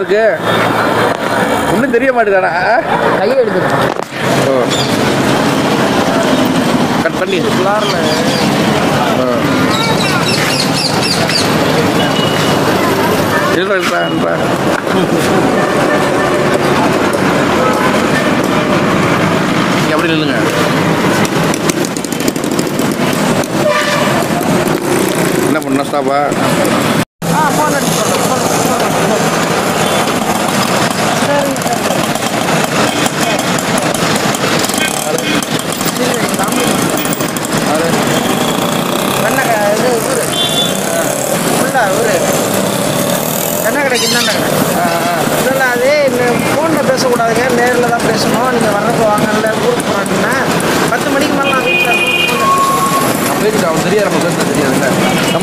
இருக்கு? ஒன்றும் தெரிய மாட்டேதானா கையை ஓ. கட் பண்ணி. இருடா நீங்க அப்படி நில்லுங்க. என்ன பண்ண ஸ்டாப்பா?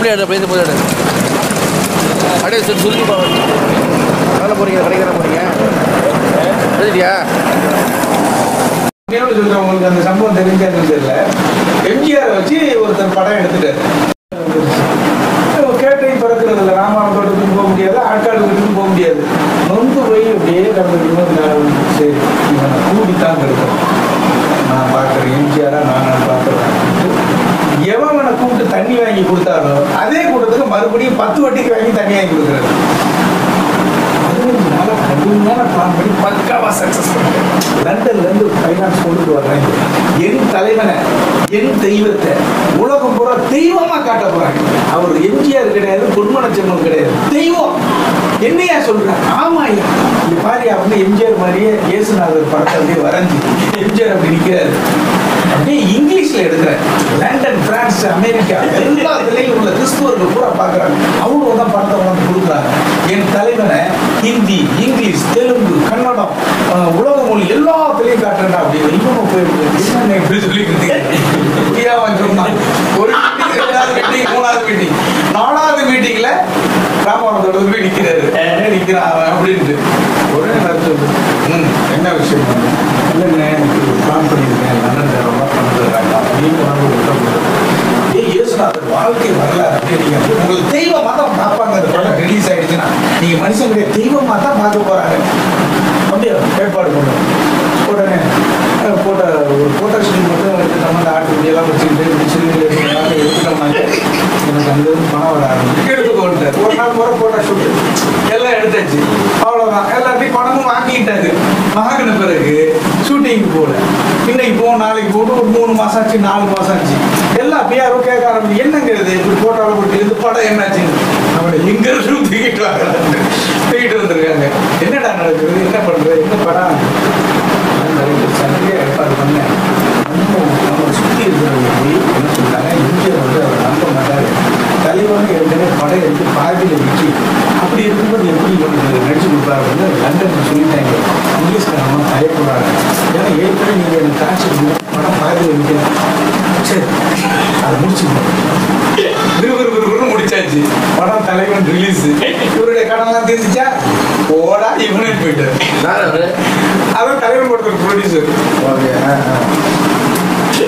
நம்மளே எடு முதலாடு போது எடு அப்படியே சரி சுருக்கி வேலை போகிறீங்க கடைக்கு தானே போகிறீங்க இன்னொன்னு உங்களுக்கு அந்த சம்பவம் தெரிஞ்சான்னு தெரியல. எம்ஜிஆர் வச்சு ஒருத்தர் படம் எடுத்துட்டாரு. கேட்டையும் பிறக்கிறது இல்லை. ராமாயணம் தோட்டத்துக்கும் போக முடியாது ஆட்காடு வீட்டுக்கும் போக முடியாது. நொந்து போய் அப்படியே நம்ம இன்னொரு சரி இவனை கூடித்தான் கிடைக்கும் நான் பார்க்குறேன் எம்ஜிஆரா நான் பார்க்குறேன் எவன் அவனை கூப்பிட்டு தண்ணி வாங்கி கொடுத்தாரோ அதே கூட்டத்துக்கு மறுபடியும் பத்து வட்டிக்கு வாங்கி தனியாக கொடுக்குறது. கடுமையான பிளான் பண்ணி பக்காவா சக்ஸஸ் லண்டன்ல இருந்து ஃபைனான்ஸ் கொண்டு வர்றேன். என் தலைவனை என் தெய்வத்தை உலகம் பூரா தெய்வமா காட்ட போறாங்க. அவர் எம்ஜிஆர் கிடையாது பொன்மனச்செம்மன் கிடையாது. தெய்வம். என்னையா சொல்ற? ஆமா ஐயா இது பாரு எம்ஜிஆர் மாதிரியே இயேசுநாதர் படத்தை அப்படியே வரைஞ்சி. எம்ஜிஆர் அப்படி அப்படியே இங்கிலீஷ்ல எடுக்கிறேன் லண்டன் பிரான்ஸ் அமெரிக்கா எல்லாத்துலயும் உள்ள கிறிஸ்துவர்கள் பூரா பார்க்கறாங்க. அவங்க தான் படத்தை உனக்கு கொடுக்குறாங்க. என் தலைவனை ஹிந்தி இங்கிலீஷ் தெலுங்கு கன்னடம் உலக மொழி எல்லாத்துலயும் காட்டுறேன் அப்படி இன்னும் போய் என்ன இப்படி சொல்லிக்கிட்டு சொன்னான் ஒரு மீட்டிங் ரெண்டாவது மீட்டிங் மூணாவது மீட்டிங் நாலாவது மீட்டிங்ல ராமாவணத்தோட போய் நிக்கிறான் அவன் அப்படின்ட்டு. ஒரே நேரத்தில் என்ன விஷயம் இல்லைங்க எனக்கு பிளான் பண்ணியிருக்கேன் லண்டன் தரமாக பண்ணுறாங்க வந்து வாழ்க்கை வரலாறு அப்படியே நீங்க உங்களுக்கு தெய்வமாக தான் பார்ப்பாங்க. அந்த படம் ரிலீஸ் ஆயிடுச்சுன்னா நீங்க மனுஷங்களுடைய தெய்வமாக தான் பார்க்க போறாங்க. அப்படியே ஏற்பாடு பண்ணுவோம் உடனே போட்டோ ஒரு போட்டோ ஷூட் மட்டும் எடுத்துட்டோம் அந்த ஆட்டுக்குடியெல்லாம் வச்சுக்கிட்டு சிறுவில் எடுத்துட்டோம்னாக்க எனக்கு அந்த இது பணம் வர ஆரம்பிச்சு எடுத்துக்கோன்ட்டார் ஒரு நாள் முறை போட்டோ ஷூட் எல்லாம் எடுத்தாச்சு. அவ்வளோதான் எல்லாத்தையும் பணமும் வாங்கிட்டாரு. மகாகன பிறகு ஷூட்டிங் போகல இன்னைக்கு போவோம் நாளைக்கு போட்டு ஒரு மூணு மாதம் ஆச்சு நாலு மாதம் ஆச்சு. எல்லா பிஆர்ஓ கேட்க ஆரம்பிச்சு என்னங்கிறது? இப்படி போட்டோவில் போட்டு இந்த படம் என்னாச்சுன்னு அவனை எங்க இருந்து தூக்கிட்டு வராங்க தூக்கிட்டு வந்திருக்காங்க. என்னடா நடக்குது? என்ன பண்ணுறது என்ன படம்? சண்டே ஏற்பாடு பண்ணேன். நம்ம நம்ம சுற்றி இருக்கிறவங்க போய் என்ன சொல்லிட்டாங்க எம்ஜிஆர் வந்து அவர் நம்ப மாட்டாரு. தலைவன் ஏற்கனவே படம் எடுத்து பாதியில் விற்கி அப்படி இருக்கும்போது எப்படி நடிச்சு கொடுப்பாரு? வந்து லண்டன் சொல்லிட்டாங்க. இங்கிலீஷ்காரமாக தயப்படுறாங்க ஏன்னா ஏற்கனவே நீங்கள் படம் பாதியில் விற்கலாம் சரி அதை முடிச்சுக்கணும் முடிச்சாச்சு படம் தலைவன் ரிலீஸ் இவருடைய கடன்லாம் தெரிஞ்சுச்சா ஓடா இவனே போயிட்டாரு அதான் தலைவன் ஒருத்தர் ப்ரொடியூசர்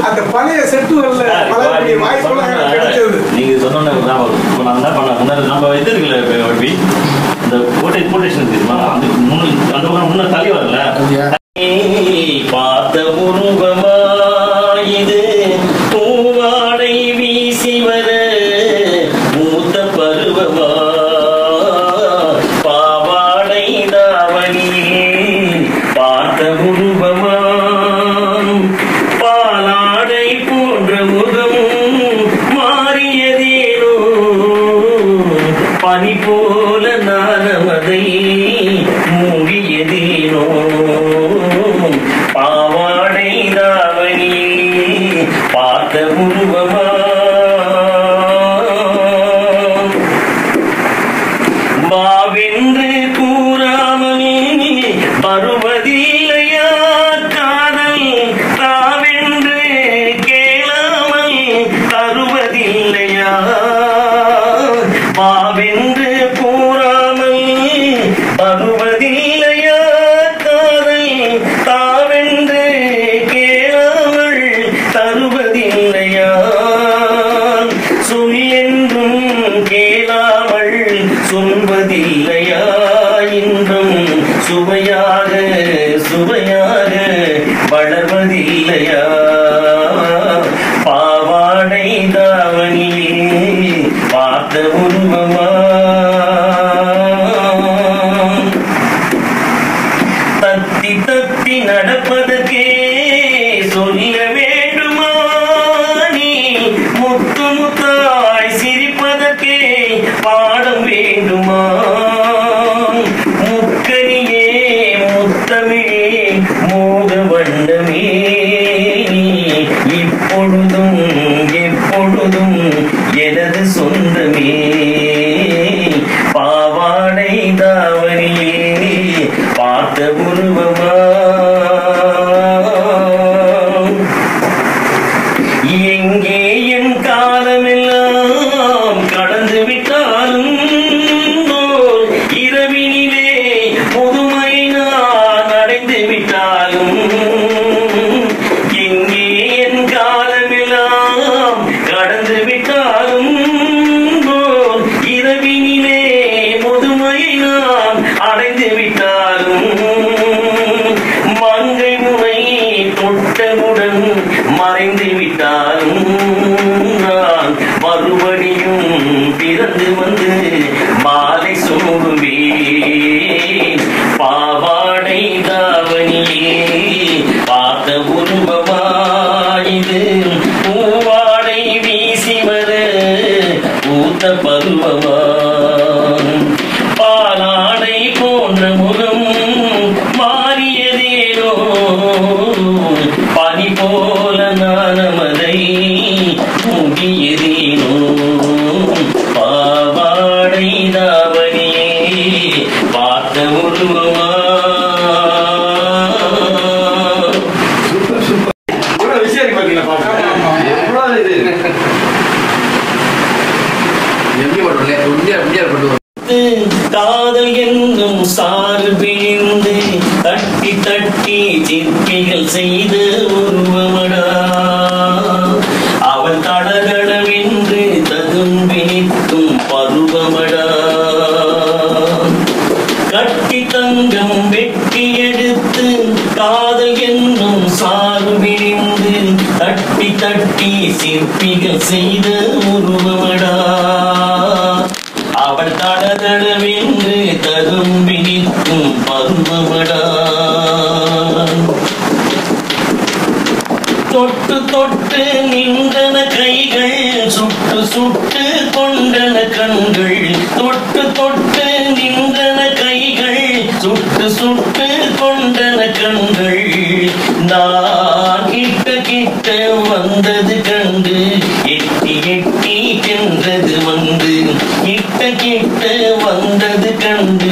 அந்த பழைய செட்டுகள்ல பழைய வாய்ப்புலாம் கிடைச்சது நீங்க சொன்ன இப்போ நான் என்ன பண்ண முன்னாடி நம்ம இது இருக்குல்ல பனி போல நானமதை மூடியதேனோ? பாவாடை தாவணி பார்த்த உருவமா? வாவென்று கூறாமல் பருவதில்லையா காதல்? தாவென்று கேளாமல் தருவதில்லையா? வாவென்று பார்த்த உருவமா தத்தி தத்தி நடப்பதற்கே சொல்ல வேண்டுமா? நீ முத்து முத்தாய் சிரிப்பதற்கே பாடம் வேண்டுமா? முக்கனியே முத்தமிழே மோக வண்ணமே. நீ இப்பொழுதும் எப்பொழுதும் எனது சொந்தமே. பருவமா சாறு பிழிந்து தட்டி தட்டி சிற்பிகள் செய்து உருவமடா. அவள் தடகளவென்று ததும்பி நிற்கும் பருவமடா. கட்டி தங்கம் வெட்டி எடுத்து காதல் என்னும் சாறு விழிந்து தட்டி தட்டி சிற்பிகள் செய்த உருவமடா. அவள் தடதடவென்று தரும் தொட்டு நின்றன கைகள் சுட்டு சுட்டு கொண்டன கண்கள். தொட்டு தொட்டு நின்றன கைகள் சுட்டு சுட்டு கொண்டன கண்கள். நான் கிட்ட கிட்ட வந்தது கண்டு எட்டி எட்டி சென்றது வந்து. கிட்ட கிட்ட வந்தது கண்டு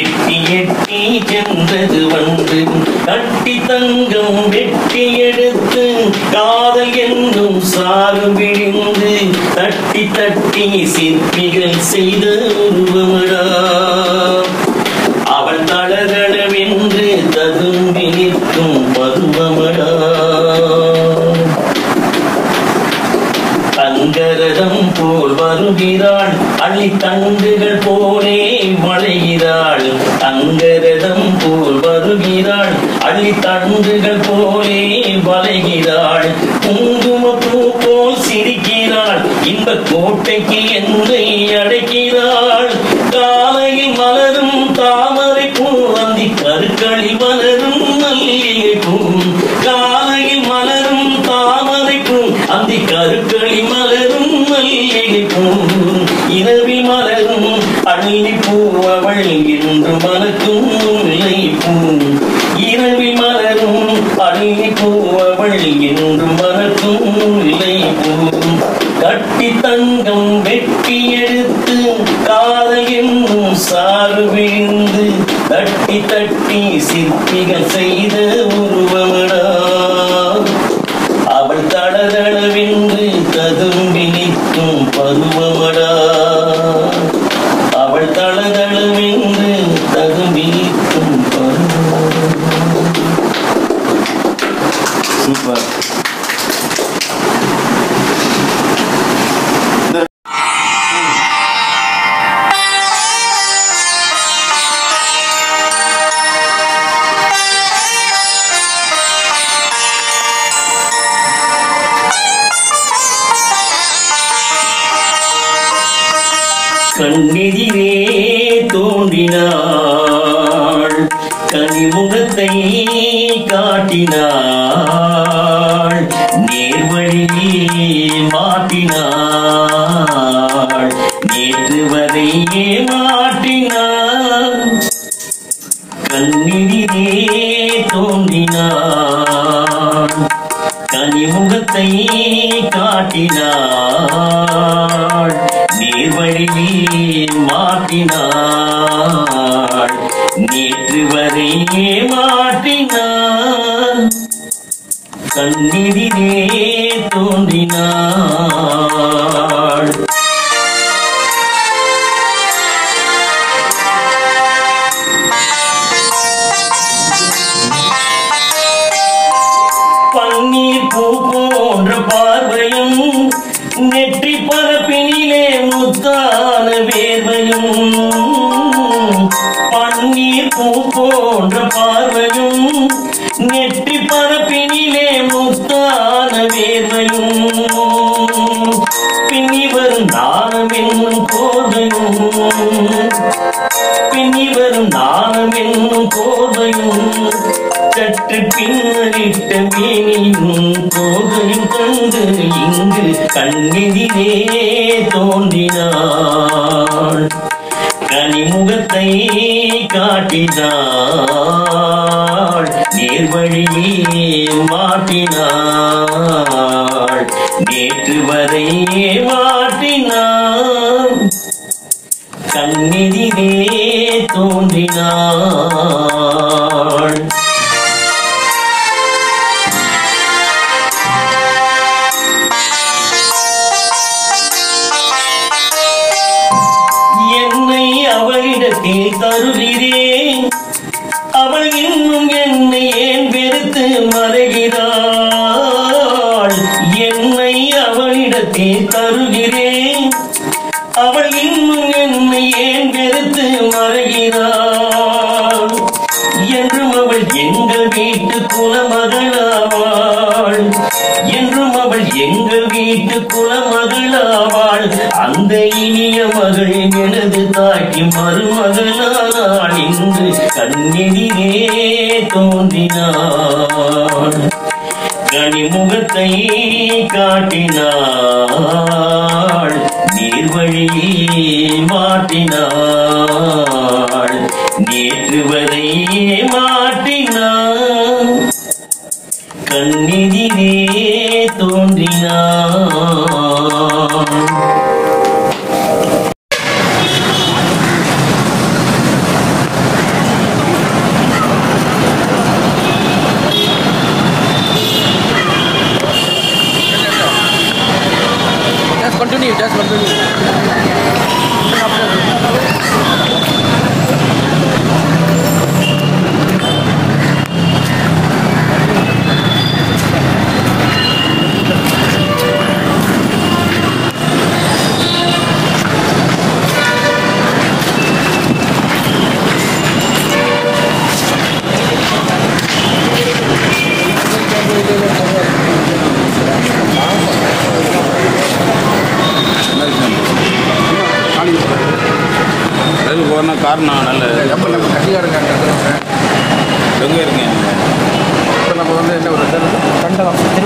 எட்டி எட்டி சென்றது வந்து. கட்டி தங்கம் வெட்டி எடுத்து கா என்னும் சாறு விழிந்து தட்டி தட்டி சிற்பிகள் செய்த உருவமடா. அவள் தளதளவென்று ததும்பி நிற்கும் பருவமடா தங்கரதம் போல் வருகிறாள் அள்ளி தண்டுகள் போலே வளைகிறாள். தங்கரதம் போல் வருகிறாள் அள்ளி தண்டுகள் போலே வளைகிறாள். குங்குமப்பூ இந்த கோட்டைக்கு என்னை அடைக்கிறாள் காலையில் மலரும் தாமரை பூ வந்தி கருக்களி தட்டி தட்டி சிற்பிகள் செய்த உருவம் கண்ணெதிரே தோன்றினாள். கனிமுகத்தை காட்டினாள். நேர்வழியில் மாட்டினாள். நேற்று வரை மாட்டினாள் கண்ணெதிரே தோன்றினாள். கனிமுகத்தை காட்டினாள். நேர்வழியில் மாட்டினாள் நேற்று வரை மாட்டினாள் கண்ணெதிரே தோன்றினாள் என்னும் போதையும் பின்னி வரும் நாணம் என்னும் போதையும் சற்று பின்னரிட்ட மீனியும் போதையும் கண்டு இங்கு கண்ணெதிரே தோன்றினாள். கனிமுகத்தை காட்டினாள். நேர்வழியே மாட்டினாள். நேற்று வரையே மாட்டினாள் கண்ணெதிரே தோன்றினாள் தருகிறேன். அவள் இன்னும் என்னை ஏன் வெறுத்து மறைகிறாள்? என்றும் அவள் எங்கள் வீட்டு குலமகளாவாள். என்றும் அவள் எங்கள் வீட்டு குலமகளாவாள். அந்த இனிய மகள் எனது தாய்க்கு மருமகளானாள். இன்று கண்ணெதிரே தோன்றினாள். நீ முகத்தை காட்டினாள். நீர் நீர்வழியில் மாட்டினாள். நேற்று மா just want to போனால் காரணம் நல்ல எப்போ நம்ம கட்சிக்காரங்க எங்கே இருக்கீங்க இப்போ நம்ம வந்து என்ன ஒரு கண்டகம்